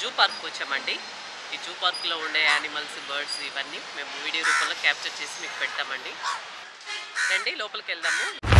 Zoo park వచ్చామండి. ఈ zoo పార్క్లో ఉండే యానిమల్స్ బర్డ్స్ ఇవన్నీ మేము వీడియో రూపంలో క్యాప్చర్ చేసి మీకు పెడతామండి. రండి లోపలికి వెళ్దాము.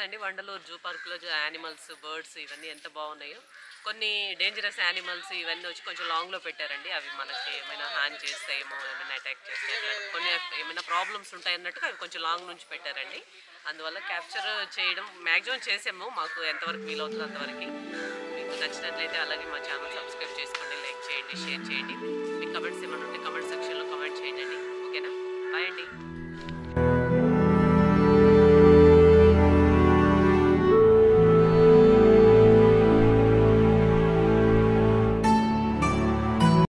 కదండి వండలూరు జూ పార్క్లో యానిమల్స్ బర్డ్స్ ఇవన్నీ ఎంత బాగున్నాయో. కొన్ని డేంజరస్ యానిమల్స్ ఇవన్నీ వచ్చి కొంచెం లాంగ్లో పెట్టారండి. అవి మనకి ఏమైనా హాని చేస్తాయేమో ఏమైనా అటాక్ చేస్తాయేమో కొన్ని ఏమైనా ప్రాబ్లమ్స్ ఉంటాయి అన్నట్టుగా అవి కొంచెం లాంగ్ నుంచి పెట్టారండి. అందువల్ల క్యాప్చర్ చేయడం మ్యాక్సిమం చేసాము. మాకు ఎంతవరకు వీలవుతుందో అంతవరకు. మీకు నచ్చినట్లయితే అలాగే మా ఛానల్ సబ్స్క్రైబ్ చేసుకోండి లైక్ చేయండి షేర్ చేయండి. మీ కమెంట్స్ ఏమైనా ఉంటే కమెంట్ సెక్షన్